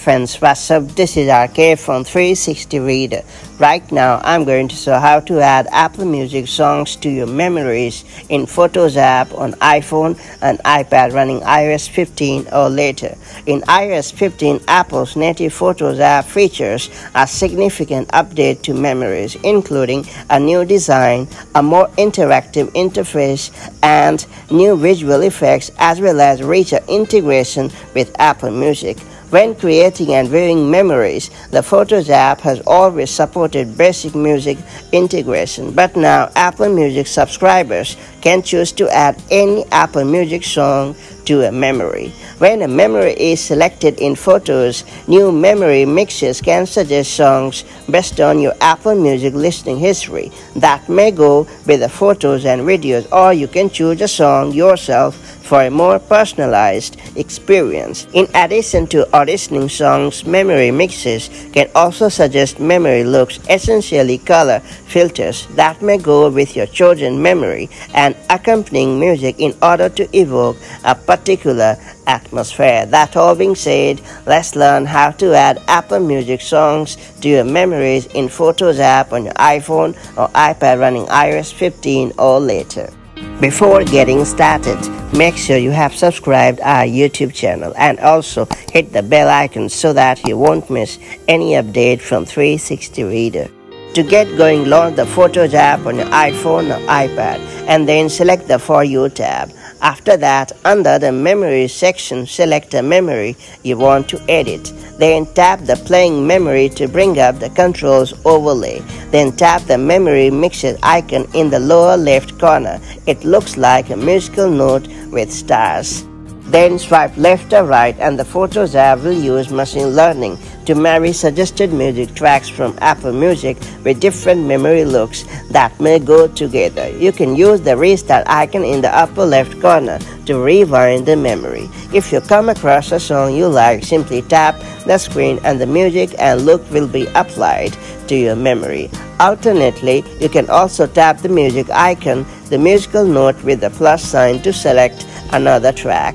friends, what's up? This is RK from 360 Reader. Right now, I'm going to show how to add Apple Music songs to your memories in Photos app on iPhone and iPad running iOS 15 or later. In iOS 15, Apple's native Photos app features a significant update to memories, including a new design, a more interactive interface, and new visual effects, as well as richer integration with Apple Music. When creating and viewing memories, the Photos app has always supported basic music integration, but now Apple Music subscribers can choose to add any Apple Music song to a memory. When a memory is selected in Photos, new memory mixes can suggest songs based on your Apple Music listening history that may go with the photos and videos, or you can choose a song yourself for a more personalized experience. In addition to auditioning songs, memory mixes can also suggest memory looks, essentially color filters that may go with your chosen memory and accompanying music in order to evoke a particular atmosphere. That all being said, let's learn how to add Apple Music songs to your memories in Photos app on your iPhone or iPad running iOS 15 or later. Before getting started, make sure you have subscribed our YouTube channel and also hit the bell icon so that you won't miss any update from 360 Reader. To get going, launch the Photos app on your iPhone or iPad and then select the For You tab. After that, under the Memory section, select a memory you want to edit. Then tap the playing memory to bring up the controls overlay. Then tap the memory mixer icon in the lower left corner. It looks like a musical note with stars. Then swipe left or right and the Photos app will use machine learning to marry suggested music tracks from Apple Music with different memory looks that may go together. You can use the restart icon in the upper left corner to rewind the memory. If you come across a song you like, simply tap the screen and the music and look will be applied to your memory. Alternately, you can also tap the music icon, the musical note with the plus sign to select another track.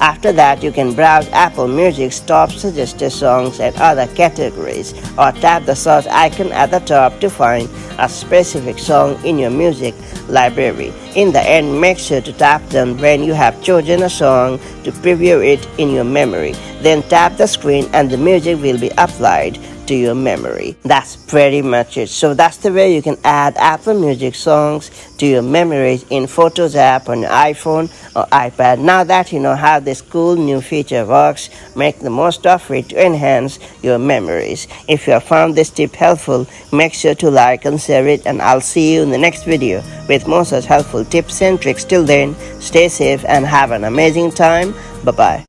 After that, you can browse Apple Music's top suggested songs and other categories, or tap the search icon at the top to find a specific song in your music library. In the end, make sure to tap them when you have chosen a song to preview it in your memory. Then tap the screen and the music will be applied to your memory. That's pretty much it. So that's the way you can add Apple Music songs to your memories in Photos app on your iPhone or iPad. Now that you know how this cool new feature works, make the most of it to enhance your memories. If you have found this tip helpful, make sure to like and share it and I'll see you in the next video with more such helpful tips and tricks. Till then, stay safe and have an amazing time. Bye-bye.